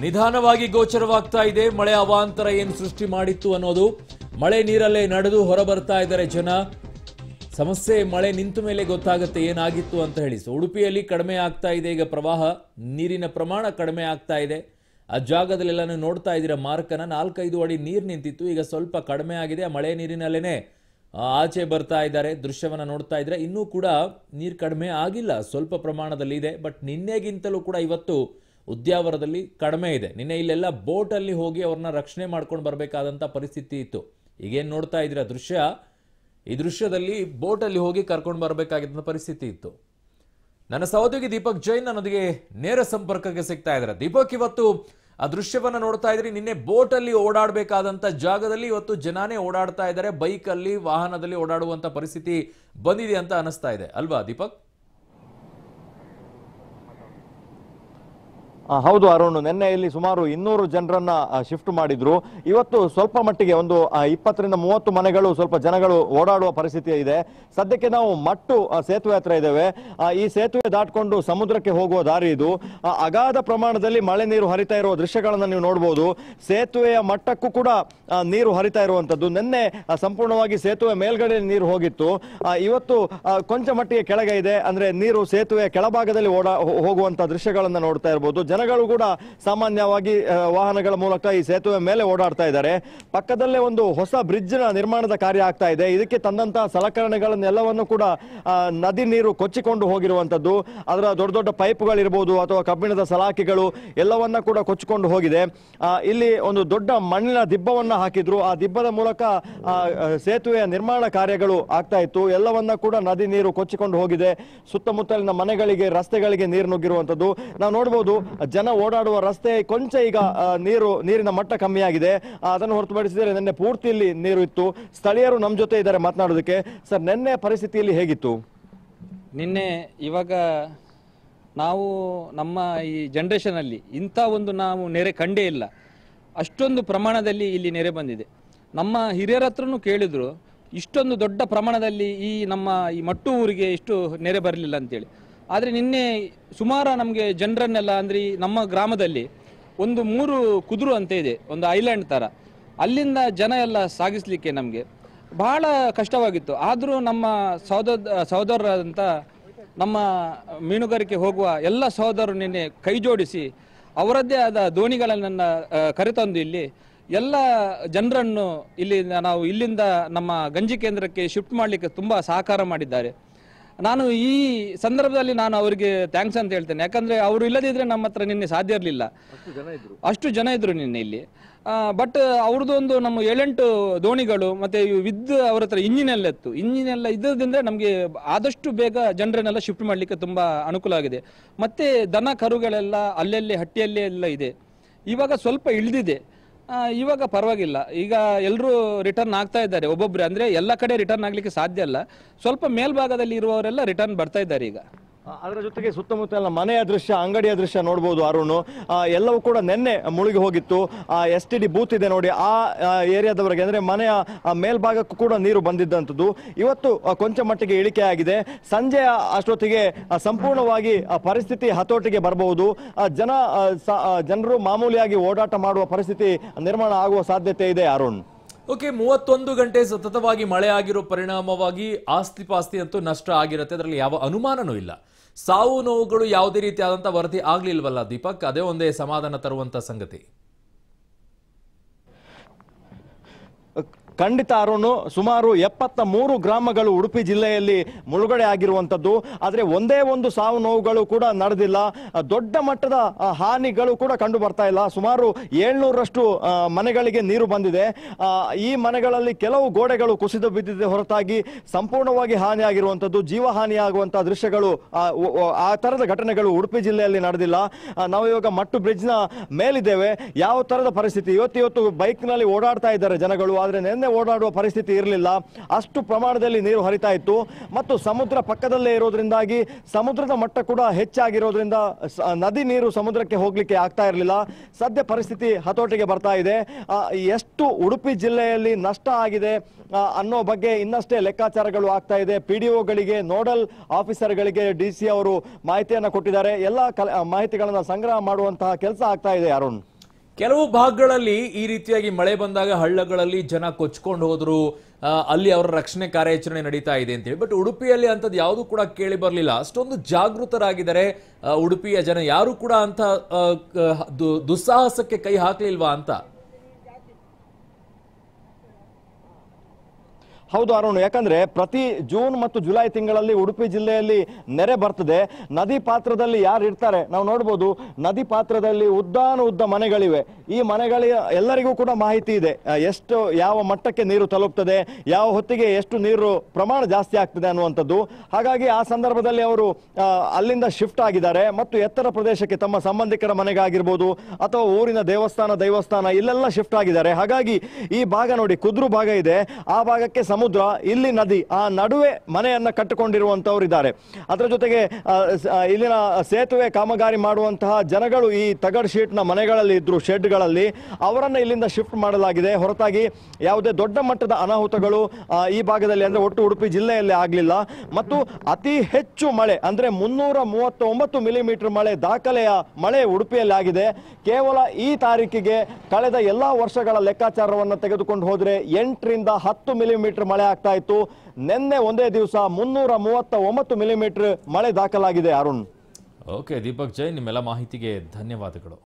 ನಿಧಾನವಾಗಿ ಗೋಚರವಾಗ್ತಾ ಇದೆ. ಮಳೆ ಅವಾಂತರ ಏನು ಸೃಷ್ಟಿ ಮಾಡಿತ್ತು ಅನ್ನೋದು ಮಳೆ ನೀರಲ್ಲೇ ನಡೆದು ಹೊರಬರ್ತಾ ಇದ್ದಾರೆ ಜನ. ಸಮಸ್ಯೆ ಮಳೆ ನಿಂತ ಮೇಲೆ ಗೊತ್ತಾಗುತ್ತೆ ಏನಾಗಿತ್ತು ಅಂತ ಹೇಳಿ. ಸೊ, ಉಡುಪಿಯಲ್ಲಿ ಕಡಿಮೆ ಆಗ್ತಾ ಇದೆ. ಈಗ ಪ್ರವಾಹ, ನೀರಿನ ಪ್ರಮಾಣ ಕಡಿಮೆ ಆಗ್ತಾ ಇದೆ. ಆ ಜಾಗದಲ್ಲೆಲ್ಲ ನೋಡ್ತಾ ಇದ್ದೀರಾ ಮಾರ್ಕನ? ನಾಲ್ಕೈದು ಅಡಿ ನೀರು ನಿಂತಿತ್ತು. ಈಗ ಸ್ವಲ್ಪ ಕಡಿಮೆ ಆಗಿದೆ. ಮಳೆ ನೀರಿನಲ್ಲೇ ಆಚೆ ಬರ್ತಾ ಇದ್ದಾರೆ. ದೃಶ್ಯವನ್ನು ನೋಡ್ತಾ ಇದ್ರೆ ಇನ್ನೂ ಕೂಡ ನೀರು ಕಡಿಮೆ ಆಗಿಲ್ಲ. ಸ್ವಲ್ಪ ಪ್ರಮಾಣದಲ್ಲಿ ಇದೆ ಬಟ್ ನಿನ್ನೆಗಿಂತಲೂ ಕೂಡ ಇವತ್ತು ಉದ್ಯಾವರದಲ್ಲಿ ಕಡಿಮೆ ಇದೆ. ನಿನ್ನೆ ಇಲ್ಲೆಲ್ಲ ಬೋಟಲ್ಲಿ ಹೋಗಿ ಅವ್ರನ್ನ ರಕ್ಷಣೆ ಮಾಡ್ಕೊಂಡು ಬರಬೇಕಾದಂಥ ಪರಿಸ್ಥಿತಿ ಇತ್ತು. ಈಗೇನು ನೋಡ್ತಾ ಇದ್ದೀರಾ ದೃಶ್ಯ? ಈ ದೃಶ್ಯದಲ್ಲಿ ಬೋಟಲ್ಲಿ ಹೋಗಿ ಕರ್ಕೊಂಡು ಬರಬೇಕಾಗಿದ್ದ ಪರಿಸ್ಥಿತಿ ಇತ್ತು. ನನ್ನ ಸಹೋದ್ಯೋಗಿ ದೀಪಕ್ ಜೈನ್ ನನ್ನೊಂದಿಗೆ ನೇರ ಸಂಪರ್ಕಕ್ಕೆ ಸಿಗ್ತಾ ಇದ್ದಾರೆ. ದೀಪಕ್, ಇವತ್ತು ಆ ದೃಶ್ಯವನ್ನ ನೋಡ್ತಾ ಇದ್ರಿ. ನಿನ್ನೆ ಬೋಟ್ ಅಲ್ಲಿ ಓಡಾಡಬೇಕಾದಂತ ಜಾಗದಲ್ಲಿ ಇವತ್ತು ಜನಾನೇ ಓಡಾಡ್ತಾ ಇದ್ದಾರೆ. ಬೈಕ್ ಅಲ್ಲಿ ವಾಹನದಲ್ಲಿ ಓಡಾಡುವಂತ ಪರಿಸ್ಥಿತಿ ಬಂದಿದೆ ಅಂತ ಅನಿಸ್ತಾ ಇದೆ. ಅಲ್ವಾ ದೀಪಕ್? ಹೌದು ಅರುಣ್, ನಿನ್ನೆ ಇಲ್ಲಿ ಸುಮಾರು ಇನ್ನೂರು ಜನರನ್ನ ಶಿಫ್ಟ್ ಮಾಡಿದ್ರು. ಇವತ್ತು ಸ್ವಲ್ಪ ಮಟ್ಟಿಗೆ ಒಂದು ಇಪ್ಪತ್ತರಿಂದ ಮೂವತ್ತು ಮನೆಗಳು ಸ್ವಲ್ಪ ಜನಗಳು ಓಡಾಡುವ ಪರಿಸ್ಥಿತಿ ಇದೆ. ಸದ್ಯಕ್ಕೆ ನಾವು ಮಟ್ಟು ಸೇತುವೆ ಹತ್ರ ಇದ್ದೇವೆ. ಈ ಸೇತುವೆ ದಾಟ್ಕೊಂಡು ಸಮುದ್ರಕ್ಕೆ ಹೋಗುವ ದಾರಿ ಇದು. ಅಗಾಧ ಪ್ರಮಾಣದಲ್ಲಿ ಮಳೆ ನೀರು ಹರಿತಾ ಇರುವ ದೃಶ್ಯಗಳನ್ನು ನೀವು ನೋಡಬಹುದು ಸೇತುವೆಯ ಮಟ್ಟಕ್ಕೂ ಕೂಡ ನೀರು ಹರಿತಾ ಇರುವಂತದ್ದು ನಿನ್ನೆ ಸಂಪೂರ್ಣವಾಗಿ ಸೇತುವೆ ಮೇಲ್ಗಡೆ ನೀರು ಹೋಗಿತ್ತು. ಇವತ್ತು ಕೊಂಚ ಮಟ್ಟಿಗೆ ಕೆಳಗೆ ಇದೆ. ಅಂದ್ರೆ ನೀರು ಸೇತುವೆಯ ಕೆಳಭಾಗದಲ್ಲಿ ಓಡಾ ಹೋಗುವಂತ ದೃಶ್ಯಗಳನ್ನು ನೋಡ್ತಾ ಇರಬಹುದು ಜನಗಳು ಕೂಡ ಸಾಮಾನ್ಯವಾಗಿ ವಾಹನಗಳ ಮೂಲಕ ಈ ಸೇತುವೆ ಮೇಲೆ ಓಡಾಡ್ತಾ ಇದ್ದಾರೆ. ಪಕ್ಕದಲ್ಲೇ ಒಂದು ಹೊಸ ಬ್ರಿಡ್ಜ್ನ ನಿರ್ಮಾಣದ ಕಾರ್ಯ ಆಗ್ತಾ ಇದೆ. ಇದಕ್ಕೆ ತಂದಂತಹ ಸಲಕರಣೆಗಳನ್ನೆಲ್ಲವನ್ನು ಕೂಡ ನದಿ ನೀರು ಕೊಚ್ಚಿಕೊಂಡು ಹೋಗಿರುವಂತದ್ದು. ಅದರ ದೊಡ್ಡ ದೊಡ್ಡ ಪೈಪ್ಗಳಿರ್ಬೋದು ಅಥವಾ ಕಬ್ಬಿಣದ ಸಲಾಕೆಗಳು ಎಲ್ಲವನ್ನ ಕೂಡ ಕೊಚ್ಚಿಕೊಂಡು ಹೋಗಿದೆ. ಇಲ್ಲಿ ಒಂದು ದೊಡ್ಡ ಮಣ್ಣಿನ ದಿಬ್ಬವನ್ನ ಹಾಕಿದ್ರು. ಆ ದಿಬ್ಬದ ಮೂಲಕ ಸೇತುವೆಯ ನಿರ್ಮಾಣ ಕಾರ್ಯಗಳು ಆಗ್ತಾ ಇತ್ತು. ಎಲ್ಲವನ್ನ ಕೂಡ ನದಿ ನೀರು ಕೊಚ್ಚಿಕೊಂಡು ಹೋಗಿದೆ. ಸುತ್ತಮುತ್ತಲಿನ ಮನೆಗಳಿಗೆ, ರಸ್ತೆಗಳಿಗೆ ನೀರು ನುಗ್ಗಿರುವಂತದ್ದು. ನಾವು ನೋಡಬಹುದು ಜನ ಓಡಾಡುವ ರಸ್ತೆ, ಕೊಂಚ ಈಗ ನೀರು, ನೀರಿನ ಮಟ್ಟ ಕಮ್ಮಿಯಾಗಿದೆ. ಅದನ್ನು ಹೊರತುಪಡಿಸಿದರೆ ನಿನ್ನೆ ಪೂರ್ತಿ ಇಲ್ಲಿ ನೀರು ಇತ್ತು. ಸ್ಥಳೀಯರು ನಮ್ಮ ಜೊತೆ ಇದ್ದಾರೆ ಮಾತನಾಡೋದಕ್ಕೆ ಸರ್, ನಿನ್ನೆ ಪರಿಸ್ಥಿತಿಯಲ್ಲಿ ಹೇಗಿತ್ತು? ನಿನ್ನೆ ಇವಾಗ ನಾವು ನಮ್ಮ ಈ ಜನ್ರೇಷನಲ್ಲಿ ಇಂಥ ಒಂದು ನಾವು ನೆರೆ ಕಂಡೇ ಇಲ್ಲ. ಅಷ್ಟೊಂದು ಪ್ರಮಾಣದಲ್ಲಿ ಇಲ್ಲಿ ನೆರೆ ಬಂದಿದೆ. ನಮ್ಮ ಹಿರಿಯರ ಹತ್ರನೂ ಕೇಳಿದ್ರು, ಇಷ್ಟೊಂದು ದೊಡ್ಡ ಪ್ರಮಾಣದಲ್ಲಿ ಈ ನಮ್ಮ ಈ ಮಟ್ಟು ಊರಿಗೆ ಇಷ್ಟು ನೆರೆ ಬರಲಿಲ್ಲ ಅಂತೇಳಿ. ಆದರೆ ನಿನ್ನೆ ಸುಮಾರು ನಮಗೆ ಜನರನ್ನೆಲ್ಲ ಅಂದರೆ ನಮ್ಮ ಗ್ರಾಮದಲ್ಲಿ ಒಂದು ಮೂರು ಕುದುರು ಅಂತ ಇದೆ, ಒಂದು ಐಲ್ಯಾಂಡ್ ಥರ ಅಲ್ಲಿಂದ ಜನ ಎಲ್ಲ ಸಾಗಿಸ್ಲಿಕ್ಕೆ ನಮಗೆ ಬಹಳ ಕಷ್ಟವಾಗಿತ್ತು. ಆದರೂ ನಮ್ಮ ಸಹೋದರ ಸಹೋದರರಾದಂಥ ನಮ್ಮ ಮೀನುಗಾರಿಕೆ ಹೋಗುವ ಎಲ್ಲ ಸಹೋದರರು ನಿನ್ನೆ ಕೈ ಜೋಡಿಸಿ ಅವರದ್ದೇ ಆದ ದೋಣಿಗಳನ್ನು ಕರೆತಂದು ಇಲ್ಲಿ ಎಲ್ಲ ಜನರನ್ನು ಇಲ್ಲಿ ನಾವು ಇಲ್ಲಿಂದ ನಮ್ಮ ಗಂಜಿ ಕೇಂದ್ರಕ್ಕೆ ಶಿಫ್ಟ್ ಮಾಡಲಿಕ್ಕೆ ತುಂಬ ಸಹಕಾರ ಮಾಡಿದ್ದಾರೆ. ನಾನು ಈ ಸಂದರ್ಭದಲ್ಲಿ ನಾನು ಅವರಿಗೆ ಥ್ಯಾಂಕ್ಸ್ ಅಂತ ಹೇಳ್ತೇನೆ. ಯಾಕಂದ್ರೆ ಅವರು ಇಲ್ಲದಿದ್ರೆ ನಮ್ಮ ಹತ್ರ ನಿನ್ನೆ ಸಾಧ್ಯ ಇರಲಿಲ್ಲ. ಅಷ್ಟು ಜನ ಇದ್ರು. ನಿನ್ನೆ ಇಲ್ಲಿ. ಬಟ್ ಅವ್ರದ್ದೊಂದು ನಮ್ಮ ಏಳೆಂಟು ದೋಣಿಗಳು ಮತ್ತೆ ವಿದ್ ಅವ್ರ ಹತ್ರ ಇಂಜಿನ್ ಎಲ್ಲ ಇತ್ತು. ಇಂಜಿನ್ ಎಲ್ಲ ಇದ್ದದ್ರಿಂದ ನಮಗೆ ಆದಷ್ಟು ಬೇಗ ಜನರನ್ನೆಲ್ಲ ಶಿಫ್ಟ್ ಮಾಡಲಿಕ್ಕೆ ತುಂಬಾ ಅನುಕೂಲ ಆಗಿದೆ. ಮತ್ತೆ ದನ ಕರುಗಳೆಲ್ಲ ಅಲ್ಲಲ್ಲಿ ಹಟ್ಟಿಯಲ್ಲೇ ಎಲ್ಲ ಇದೆ. ಇವಾಗ ಸ್ವಲ್ಪ ಇಳಿದಿದೆ. ಇವಾಗ ಪರವಾಗಿಲ್ಲ. ಈಗ ಎಲ್ಲರೂ ರಿಟರ್ನ್ ಆಗ್ತಾ ಇದ್ದಾರೆ. ಒಬ್ಬೊಬ್ಬರು ಅಂದ್ರೆ ಎಲ್ಲ ಕಡೆ ರಿಟರ್ನ್ ಆಗಲಿಕ್ಕೆ ಸಾಧ್ಯ ಇಲ್ಲ ಸ್ವಲ್ಪ ಮೇಲ್ಭಾಗದಲ್ಲಿ ಇರುವವರೆಲ್ಲ ರಿಟರ್ನ್ ಬರ್ತಾ ಇದ್ದಾರೆ ಈಗ. ಅದರ ಜೊತೆಗೆ ಸುತ್ತಮುತ್ತ ಎಲ್ಲ ಮನೆಯ ದೃಶ್ಯ ಅಂಗಡಿಯ ದೃಶ್ಯ ನೋಡ್ಬೋದು ಅರುಣ್. ಎಲ್ಲವೂ ಕೂಡ ನಿನ್ನೆ ಮುಳುಗಿ ಹೋಗಿತ್ತು. ಎಸ್ ಟಿ ಡಿ ಬೂತ್ ಇದೆ ನೋಡಿ ಆ ಆ, ಏರಿಯಾದವರೆಗೆ ಅಂದ್ರೆ ಮನೆಯ ಆ, ಮೇಲ್ಭಾಗಕ್ಕೂ ಕೂಡ ನೀರು ಬಂದಿದ್ದಂಥದ್ದು. ಇವತ್ತು ಕೊಂಚ ಮಟ್ಟಿಗೆ ಇಳಿಕೆ ಆಗಿದೆ. ಸಂಜೆಯ ಅಷ್ಟೊತ್ತಿಗೆ ಸಂಪೂರ್ಣವಾಗಿ ಆ, ಪರಿಸ್ಥಿತಿ ಹತೋಟಿಗೆ ಬರಬಹುದು ಆ, ಜನ ಆ, ಜನರು ಮಾಮೂಲಿಯಾಗಿ ಓಡಾಟ ಮಾಡುವ ಪರಿಸ್ಥಿತಿ ನಿರ್ಮಾಣ ಆಗುವ ಸಾಧ್ಯತೆ ಇದೆ ಅರುಣ್. ಓಕೆ, ಮೂವತ್ತೊಂದು ಗಂಟೆ ಸತತವಾಗಿ ಮಳೆ ಆಗಿರೋ ಪರಿಣಾಮವಾಗಿ ಆಸ್ತಿ ಪಾಸ್ತಿ ಅಂತೂ ನಷ್ಟ ಆಗಿರುತ್ತೆ. ಅದರಲ್ಲಿ ಯಾವ ಅನುಮಾನನೂ ಇಲ್ಲ. ಸಾವು ನೋವುಗಳು ಯಾವುದೇ ರೀತಿಯಾದಂಥ ವರದಿ ಆಗಲಿಲ್ವಲ್ಲ ದೀಪಕ್? ಅದೇ ಒಂದೇ ಸಮಾಧಾನ ತರುವಂಥ ಸಂಗತಿ. ಖಂಡಿತ ಅರುಣ್ ಸುಮಾರು ಎಪ್ಪತ್ತ ಮೂರು ಗ್ರಾಮಗಳು ಉಡುಪಿ ಜಿಲ್ಲೆಯಲ್ಲಿ ಮುಳುಗಡೆ ಆಗಿರುವಂಥದ್ದು ಆದರೆ ಒಂದೇ ಒಂದು ಸಾವು ನೋವುಗಳು ಕೂಡ ನಡೆದಿಲ್ಲ. ದೊಡ್ಡ ಮಟ್ಟದ ಹಾನಿಗಳು ಕೂಡ ಕಂಡು ಬರ್ತಾ ಇಲ್ಲ. ಸುಮಾರು ಏಳ್ನೂರಷ್ಟು ಮನೆಗಳಿಗೆ ನೀರು ಬಂದಿದೆ. ಈ ಮನೆಗಳಲ್ಲಿ ಕೆಲವು ಗೋಡೆಗಳು ಕುಸಿದು ಬಿದ್ದಿದೆ ಹೊರತಾಗಿ ಸಂಪೂರ್ಣವಾಗಿ ಹಾನಿಯಾಗಿರುವಂತದ್ದು ಜೀವ ಹಾನಿಯಾಗುವಂತಹ ದೃಶ್ಯಗಳು ಆ, ತರದ ಘಟನೆಗಳು ಉಡುಪಿ ಜಿಲ್ಲೆಯಲ್ಲಿ ನಡೆದಿಲ್ಲ. ನಾವು ಇವಾಗ ಮಟ್ಟು ಬ್ರಿಡ್ಜ್ನ ಮೇಲಿದ್ದೇವೆ. ಯಾವ ತರದ ಪರಿಸ್ಥಿತಿ? ಇವತ್ತು ಇವತ್ತು ಬೈಕ್ನಲ್ಲಿ ಓಡಾಡ್ತಾ ಇದ್ದಾರೆ ಜನಗಳು ಆದರೆ ವಾಹನಗಳನ್ನೇ ಓಡಾಡುವ ಪರಿಸ್ಥಿತಿ ಇರಲಿಲ್ಲ. ಅಷ್ಟು ಪ್ರಮಾಣದಲ್ಲಿ ನೀರು ಹರಿತಾ ಇತ್ತು. ಮತ್ತು ಸಮುದ್ರ ಪಕ್ಕದಲ್ಲೇ ಇರೋದ್ರಿಂದಾಗಿ ಸಮುದ್ರದ ಮಟ್ಟ ಕೂಡ ಹೆಚ್ಚಾಗಿರೋದ್ರಿಂದ ನದಿ ನೀರು ಸಮುದ್ರಕ್ಕೆ ಹೋಗ್ಲಿಕ್ಕೆ ಆಗ್ತಾ ಇರಲಿಲ್ಲ. ಸದ್ಯ ಪರಿಸ್ಥಿತಿ ಹತೋಟಿಗೆ ಬರ್ತಾ ಇದೆ. ಎಷ್ಟು ಉಡುಪಿ ಜಿಲ್ಲೆಯಲ್ಲಿ ನಷ್ಟ ಆಗಿದೆ ಅನ್ನೋ ಬಗ್ಗೆ ಇನ್ನಷ್ಟೇ ಲೆಕ್ಕಾಚಾರಗಳು ಆಗ್ತಾ ಇದೆ. ಪಿ ಡಿ ಒಗಳಿಗೆ ನೋಡಲ್ ಆಫೀಸರ್ಗಳಿಗೆ ಡಿ ಸಿ ಅವರು ಮಾಹಿತಿಯನ್ನು ಕೊಟ್ಟಿದ್ದಾರೆ. ಎಲ್ಲ ಮಾಹಿತಿಗಳನ್ನ ಸಂಗ್ರಹ ಮಾಡುವಂತಹ ಕೆಲಸ ಆಗ್ತಾ ಇದೆ, ಅರುಣ್. ಕೆಲವು ಭಾಗಗಳಲ್ಲಿ ಈ ರೀತಿಯಾಗಿ ಮಳೆ ಬಂದಾಗ ಹಳ್ಳಗಳಲ್ಲಿ ಜನ ಕೊಚ್ಕೊಂಡು ಹೋದ್ರು. ಅಲ್ಲಿ ಅವರ ರಕ್ಷಣೆ ಕಾರ್ಯಾಚರಣೆ ನಡೀತಾ ಇದೆ ಅಂತೇಳಿ. ಬಟ್ ಉಡುಪಿಯಲ್ಲಿ ಅಂಥದ್ದು ಯಾವುದು ಕೂಡ ಕೇಳಿ ಬರಲಿಲ್ಲ. ಅಷ್ಟೊಂದು ಜಾಗೃತರಾಗಿದ್ದಾರೆ. ಉಡುಪಿಯ ಜನ ಯಾರು ಕೂಡ ಅಂತ ದುಸ್ಸಾಹಸಕ್ಕೆ ಕೈ ಹಾಕಲಿಲ್ವಾ ಅಂತ? ಹೌದು ಅರುಣ್, ಯಾಕಂದ್ರೆ ಪ್ರತಿ ಜೂನ್ ಮತ್ತು ಜುಲೈ ತಿಂಗಳಲ್ಲಿ ಉಡುಪಿ ಜಿಲ್ಲೆಯಲ್ಲಿ ನೆರೆ ಬರ್ತದೆ. ನದಿ ಪಾತ್ರದಲ್ಲಿ ಯಾರು ಇರ್ತಾರೆ ನಾವು ನೋಡ್ಬೋದು, ನದಿ ಪಾತ್ರದಲ್ಲಿ ಉದ್ದಾನು ಉದ್ದ ಮನೆಗಳಿವೆ. ಈ ಮನೆಗಳ ಎಲ್ಲರಿಗೂ ಕೂಡ ಮಾಹಿತಿ ಇದೆ. ಎಷ್ಟು ಯಾವ ಮಟ್ಟಕ್ಕೆ ನೀರು ತಲುಪ್ತದೆ, ಯಾವ ಹೊತ್ತಿಗೆ ಎಷ್ಟು ನೀರು ಪ್ರಮಾಣ ಜಾಸ್ತಿ ಆಗ್ತದೆ ಅನ್ನುವಂಥದ್ದು. ಹಾಗಾಗಿ ಆ ಸಂದರ್ಭದಲ್ಲಿ ಅವರು ಅಲ್ಲಿಂದ ಶಿಫ್ಟ್ ಆಗಿದ್ದಾರೆ. ಮತ್ತು ಎತ್ತರ ಪ್ರದೇಶಕ್ಕೆ ತಮ್ಮ ಸಂಬಂಧಿಕರ ಮನೆಗಾಗಿರ್ಬೋದು ಅಥವಾ ಊರಿನ ದೇವಸ್ಥಾನ, ದೈವಸ್ಥಾನ, ಇಲ್ಲೆಲ್ಲ ಶಿಫ್ಟ್ ಆಗಿದ್ದಾರೆ. ಹಾಗಾಗಿ ಈ ಭಾಗ ನೋಡಿ, ಕುದ್ರು ಭಾಗ ಇದೆ. ಆ ಭಾಗಕ್ಕೆ ಸಮುದ್ರ, ಇಲ್ಲಿ ನದಿ, ಆ ನಡುವೆ ಮನೆಯನ್ನು ಕಟ್ಟಿಕೊಂಡಿರುವಂಥವ್ರು ಇದ್ದಾರೆ. ಅದರ ಜೊತೆಗೆ ಇಲ್ಲಿನ ಸೇತುವೆ ಕಾಮಗಾರಿ ಮಾಡುವಂತಹ ಜನಗಳು ಈ ತಗಡ್ ಶೀಟ್ನ ಮನೆಗಳಲ್ಲಿ ಇದ್ರು ಶೆಡ್ಗಳಲ್ಲಿ ಅವರನ್ನು ಇಲ್ಲಿಂದ ಶಿಫ್ಟ್ ಮಾಡಲಾಗಿದೆ. ಹೊರತಾಗಿ ಯಾವುದೇ ದೊಡ್ಡ ಮಟ್ಟದ ಅನಾಹುತಗಳು ಈ ಭಾಗದಲ್ಲಿ ಅಂದ್ರೆ ಒಟ್ಟು ಉಡುಪಿ ಜಿಲ್ಲೆಯಲ್ಲಿ ಆಗಲಿಲ್ಲ. ಮತ್ತು ಅತಿ ಹೆಚ್ಚು ಮಳೆ ಅಂದ್ರೆ ಮುನ್ನೂರ ಮೂವತ್ತೊಂಬತ್ತು ಮಿಲಿಮೀಟರ್ ಮಳೆ ದಾಖಲೆಯ ಮಳೆ ಉಡುಪಿಯಲ್ಲಿ ಆಗಿದೆ. ಕೇವಲ ಈ ತಾರೀಕಿಗೆ ಕಳೆದ ಎಲ್ಲಾ ವರ್ಷಗಳ ಲೆಕ್ಕಾಚಾರವನ್ನು ತೆಗೆದುಕೊಂಡು ಹೋದರೆ ಎಂಟರಿಂದ ಹತ್ತು ಮಿಲಿಮೀಟರ್ ಮಳೆ ಆಗ್ತಾ ಇತ್ತು. ನಿನ್ನೆ ಒಂದೇ ದಿವಸ ಮುನ್ನೂರ ಮೂವತ್ತ ಒಂಬತ್ತು ಮಿಲಿಮೀಟರ್ ಮಳೆ ದಾಖಲಾಗಿದೆ, ಅರುಣ್. ಓಕೆ, ದೀಪಕ್ ಜೈನ್ ನಿಮ್ಮೆಲ್ಲ ಮಾಹಿತಿಗೆ ಧನ್ಯವಾದಗಳು.